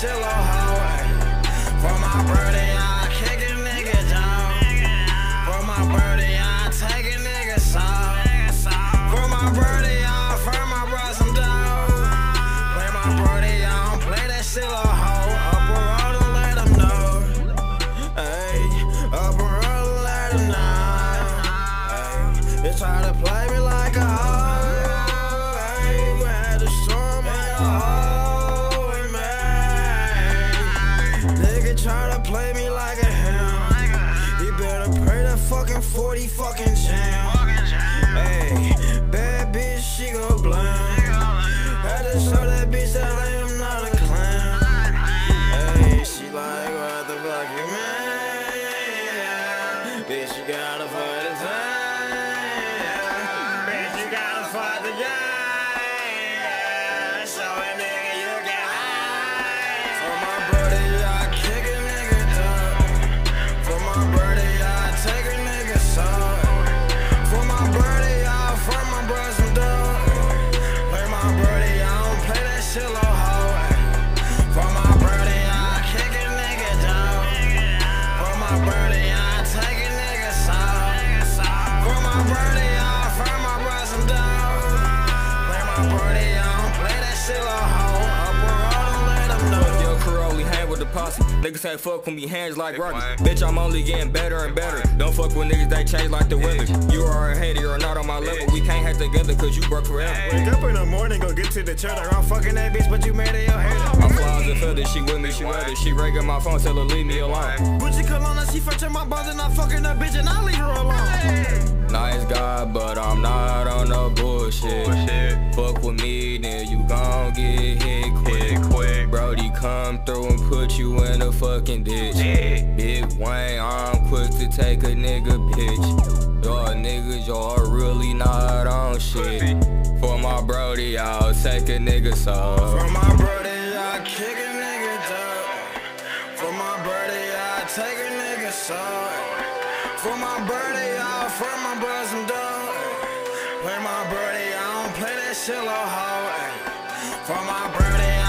still a. For my Brody, I kick a nigga down. For my Brody, I take a nigga soul. For my Brody, I firm my bros some dough. Play my Brody, I don't play that still a hoe. Up and know. Hey, up and know. Try to play me like. Fucking 40 fucking jam. Hey, bad bitch, she go blind. Had to show that bitch that I am not a clown. Hey, she like, what the fuck you mean? Bitch, you gotta fight with the posse. Niggas say fuck with me, hands like rockets. Bitch, I'm only getting better and better. Don't fuck with niggas that change like the weather. You are a hater, you're not on my level. We can't hang together cause you broke forever. Wake up in the morning, go get to the church. I'm fucking that bitch, but you mad at your hair. I'm flies and feathers, she with me, she rather. She raking my phone, tell her leave me alone. Gucci Kelowna, she fetching my balls and I'm fucking that bitch and I leave her alone. Nice guy, but I'm not on no bullshit. Fuck with me, then you come through and put you in a fucking ditch. Big Wayne, I'm quick to take a nigga bitch. Y'all niggas, y'all really not on shit. For my Brody, I'll take a nigga soul. For my brother, I kick a nigga down. For my brother, I take a nigga side. For my brother, I from my bosom dog. Play my brother, I don't play that shit low hoe. For my brother,